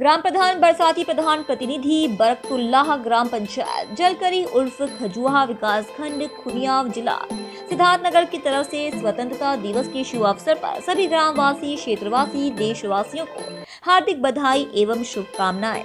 ग्राम प्रधान, बरसाती प्रधान प्रतिनिधि बरकतुल्लाह ग्राम पंचायत, जलकरी उर्फ़ खजुआ विकास खंड खुनिया जिला। सिद्धार्थनगर की तरफ़ से स्वतंत्रता दिवस के शुभ अवसर पर सभी ग्रामवासी, क्षेत्रवासी, देशवासियों को हार्दिक बधाई एवं शुभकामनाएँ।